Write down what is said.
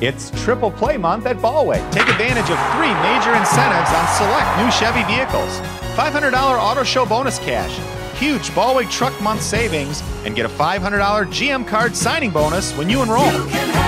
It's triple play month at Ballweg. Take advantage of three major incentives on select new Chevy vehicles. $500 auto show bonus cash, huge Ballweg truck month savings, and get a $500 GM card signing bonus when you enroll. You